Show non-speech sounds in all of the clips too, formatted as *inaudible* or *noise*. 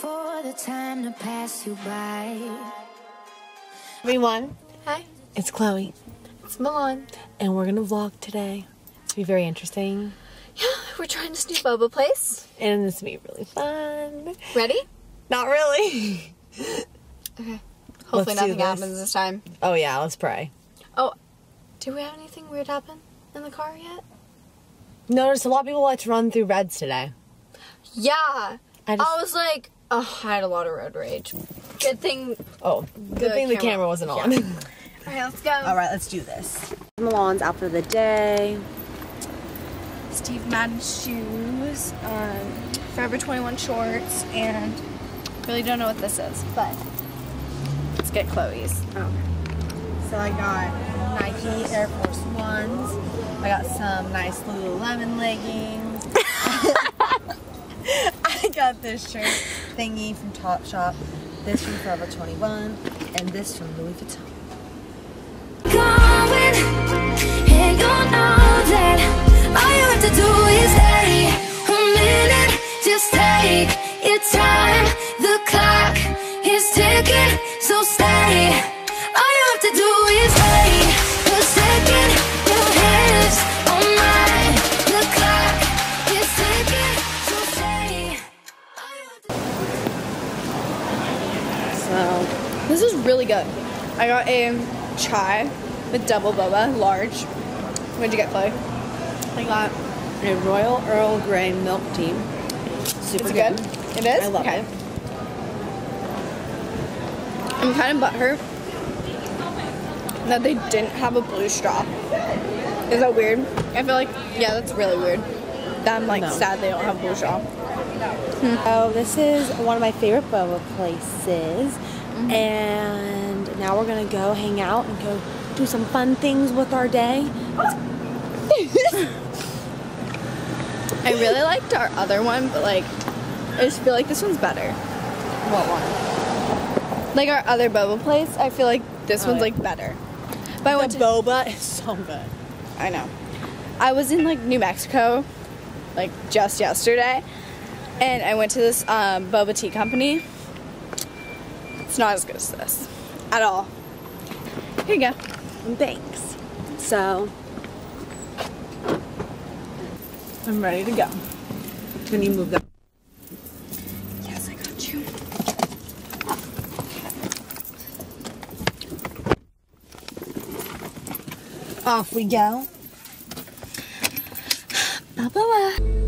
for the time to pass you by. Everyone, Hi, it's Chloe, it's Milan. and we're gonna vlog today. It's gonna be very interesting, Yeah, we're trying this new boba place. and it's gonna be really fun. Ready? Not really. Okay. Let's Hopefully nothing this. happens this time. Oh yeah, let's pray. Oh, do we have anything weird happen in the car yet? Notice a lot of people like to run through reds today. Yeah. I I, was like, oh, I had a lot of road rage. Good thing. oh, good The thing the camera- camera wasn't on. *laughs* All right, let's go. All right, let's do this. Milan's out for the day. Steve Madden shoes, um, Forever 21 shorts, and really don't know what this is, but let's get Chloe's. So I got Nike Air Force Ones. I got some nice Lululemon leggings. *laughs* I got this shirt thingy from Topshop, this from Forever 21, and this from Louis Vuitton. Good. I got a chai with double boba, large. What'd you get, Chloe? I got a Royal Earl Grey milk tea. Super Is it good? It is? I love okay. it. I'm kind of butthurt that they didn't have a blue straw. Is that weird? I feel like, yeah, that's really weird. That I'm like No. sad they don't have blue straw. So this is one of my favorite boba places, and now we're gonna go hang out and go do some fun things with our day. *laughs* I really liked our other one, but like, I just feel like this one's better. What one? Like our other boba place, I feel like this Oh, one's yeah. like better. But I went The to, boba is so good. I know. I was in like New Mexico, like just yesterday, and I went to this um, boba tea company. It's not as good as this, at all. Here you go. Thanks. So I'm ready to go. Can you move that? Yes, I got you. Off we go. I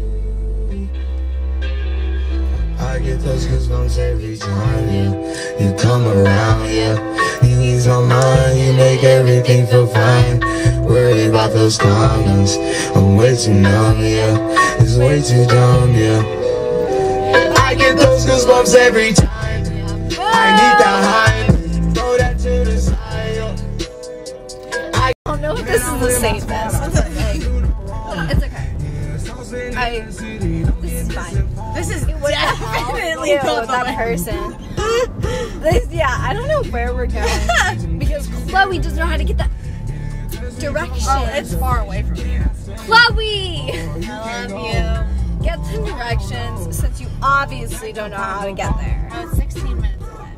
get those goosebumps every time, yeah. You come around, yeah. You ease my mind, you make everything feel fine. Worried about those comments, I'm way too numb, yeah. It's way too dumb, yeah. I get those goosebumps every time. I need that high, to the side. I don't know if this is the same safest. *laughs* It's okay. I. This is fine. Definitely Ew, that person. *laughs* This, yeah, I don't know where we're going *laughs* because Chloe doesn't know how to get that direction. Oh, it's far away from here. Chloe. I love you. Get the directions since you obviously don't know how to get there. Oh, it's 16 minutes away.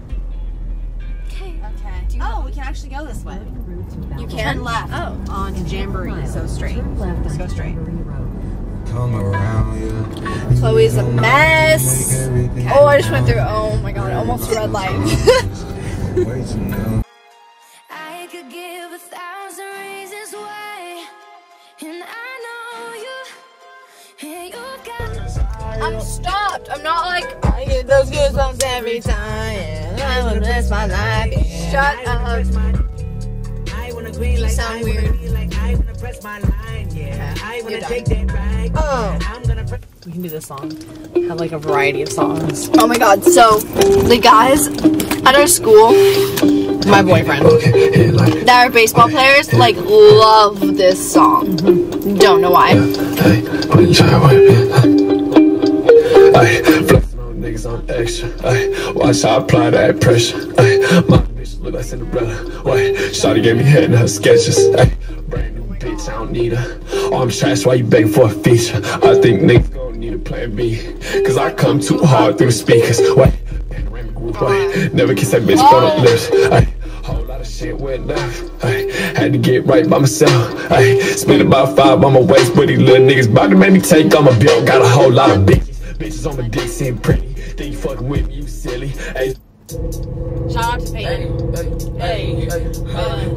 Okay. Okay. Oh, we can actually go this way. You Turn can. left Oh. on to Jamboree, so straight. Just go straight. Come around, yeah. Chloe's a mess. Oh, I just went through. Oh my god, almost red light. way too numb. I could give a thousand reasons why, and I know you, and you got. I'm stopped. I'm not like. I get those goosebumps every time. I would miss my life. Shut up. I wanna green You like sound I wanna weird. be like I wanna press my line, yeah. I wanna You're done. take that ride. Oh. I'm gonna press We can do this song. Have like a variety of songs. Oh my god. So the guys at our school My boyfriend. that are baseball players like love this song. Mm-hmm. Don't know why. Hey, when you try with me, ay, flexing on niggas on extra. Watch how I apply that pressure. Bitch look like Cinderella. Wait, Shawty gave me head in her sketches. Ay, brand new bitch, I don't need her. Oh, I'm trash, why you begging for a feature? I think niggas gon' need a plan B. Cause I come too hard through the speakers. Wait, Wait, never kiss that bitch on the lips. Ay, whole lot of shit went left. Ay, had to get right by myself. Ay, spent about five on my waist, but these little niggas about to make me take on my bill. Got a whole lot of bitches. Bitches on my dick seem pretty. Think you fucking with me, you silly. Ay, Shout out to Peyton. Hey, hey, hey, hey.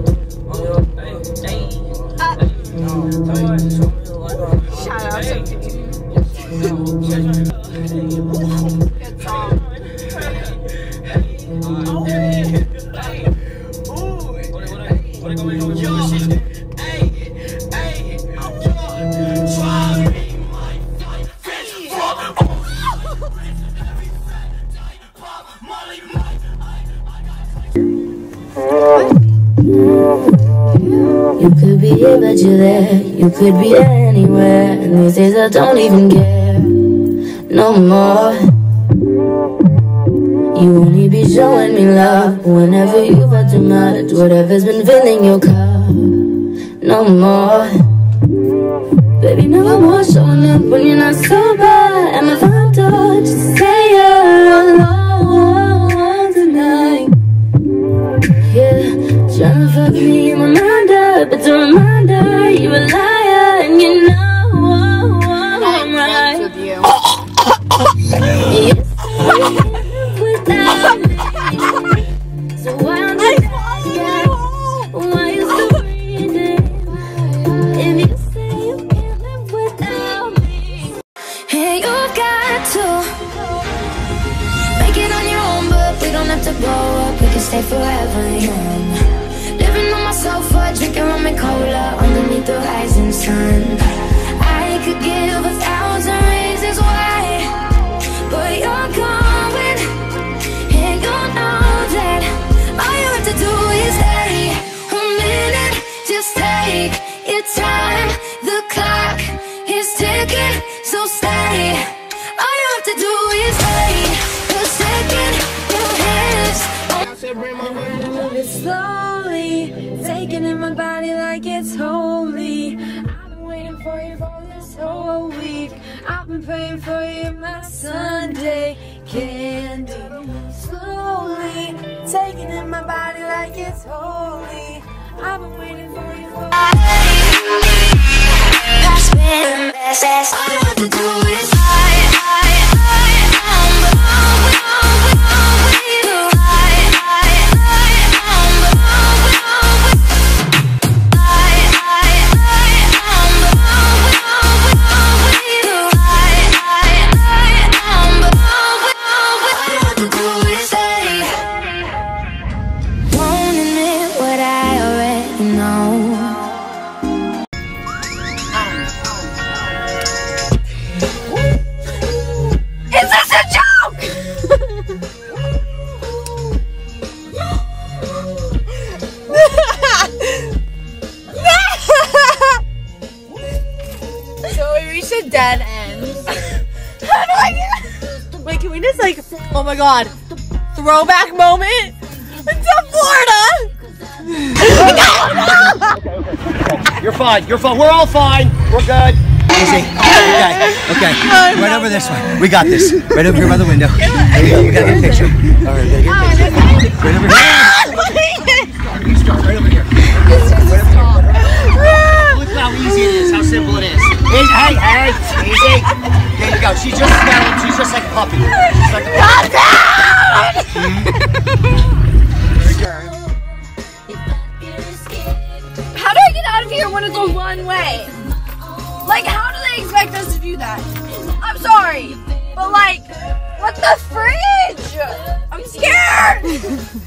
Shout out to Peyton. There. You could be anywhere. And these days I don't even care. No more. You only be showing me love whenever you've had too much. Whatever's been filling your cup. No more. Baby, no more showing up when you're not sober. At my front door, just say you're alone tonight. Yeah, tryna fuck me in my mind up. It's a reminder don't have to grow up. We can stay forever young. Living on my sofa, drinking rum and cola underneath the rising sun. I could give a thousand reasons why, but you're going, and you know that all you have to do is stay a minute. Just take your time. The clock is ticking, so stay. All you have to do is wait it slowly, taking in my body like it's holy. I've been waiting for you for this whole week. I've been praying for you, my Sunday candy. Slowly, taking in my body like it's holy. I've been waiting Wait, can we just like? Oh my god, throwback moment to Florida. *laughs* You're fine. You're fine. We're all fine. We're good. Easy. Okay. Okay. Right over this way. We got this. Right over here by the window. There you go. We gotta get a picture. All right. we gotta get a picture. Right over here. Ah!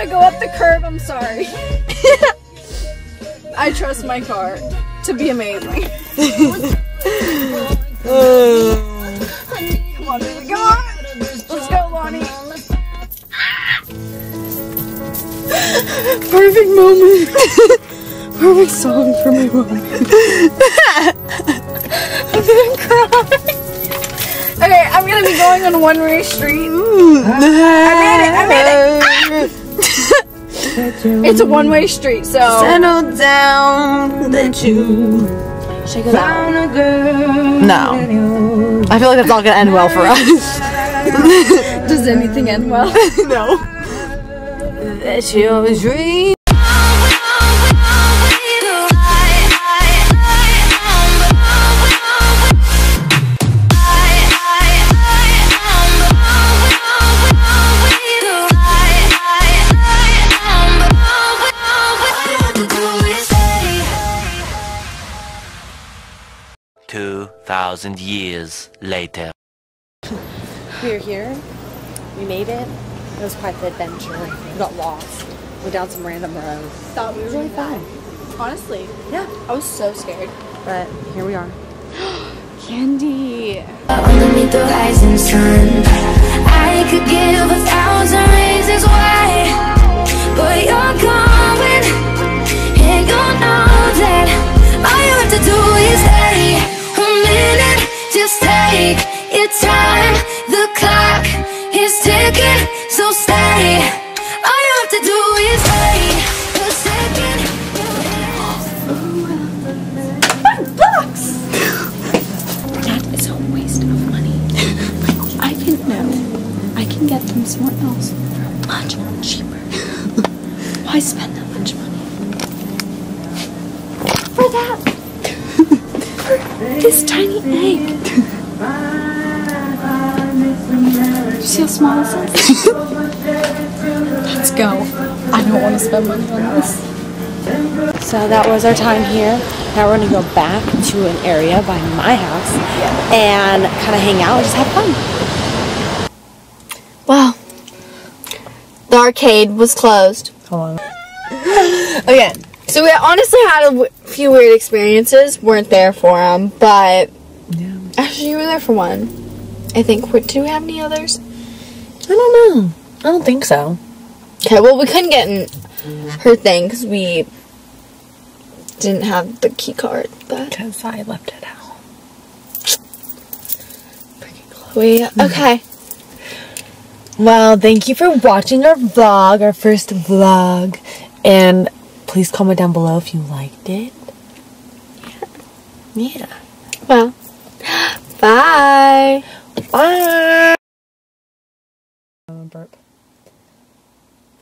I go up the curb, I'm sorry. *laughs* I trust my car to be amazing. *laughs* Come on, baby, go on. Let's go, Lonnie. Perfect moment. *laughs* Perfect song for my mom. I'm gonna cry. Okay, I'm gonna be going on one way street. I made it, I made it. Ah! It's a one way street, so. Settle down that you Shake it out. a girl. No. I feel like that's not gonna end well for us. *laughs* Does anything end well? *laughs* no. That you always dream. Thousand years later. We're here. We made it. It was quite the adventure. We got lost. Went down some random roads. Thought we were really gonna fun. Honestly. Yeah. I was so scared. But here we are. *gasps* Candy. underneath the rising sun. I could give a thousand reasons why, but you're going, I can get them somewhere else for much cheaper. Why spend that much money? For that. For this tiny egg. You *laughs* see how small this is? Let's go. I don't want to spend money on this. So that was our time here. Now we're gonna go back to an area by my house and kind of hang out and just have fun. Well, the arcade was closed. Hold on. *laughs* Okay, so we honestly had a w- few weird experiences. weren't there for them, but Yeah. actually, you were there for one. I think. What- Do we have any others? I don't know. I don't think so. Okay, well, we couldn't get in her thing because we didn't have the key card. Because I left it out. we okay. Well, thank you for watching our vlog, our first vlog. And please comment down below if you liked it. Yeah. Well, *gasps* bye. Bye. Burp.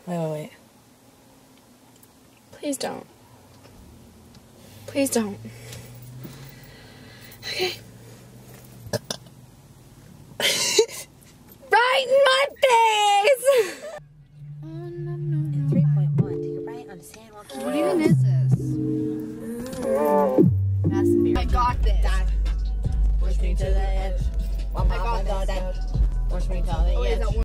Wait, wait, wait. Please don't. Please don't. Okay.